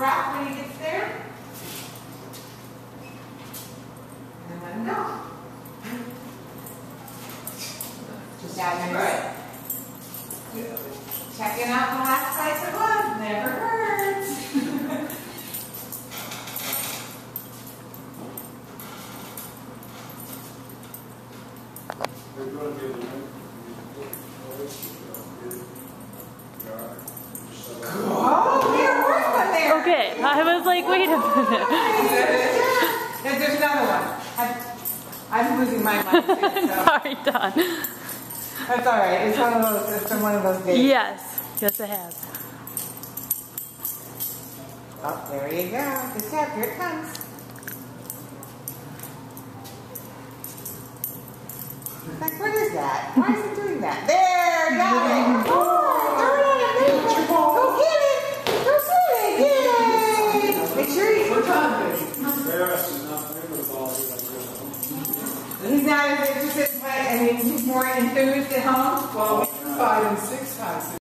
drop when he gets there. And let him go. Just that right. Checking out the last place of was, never hurts. They're gonna be able to. Oh, there was Okay, I was like, wait a minute. There's there's another one. I'm, I'm losing my mind too, so Sorry, Don. that's all right. It's one of those. It's been one of those days. Yes, yes, it has. Oh, there you go. Good job. Here it comes. Like, what is that? Why is it doing that? There, got it. Not as interested in play. I mean, he's more enthused at home. Well, we five and six times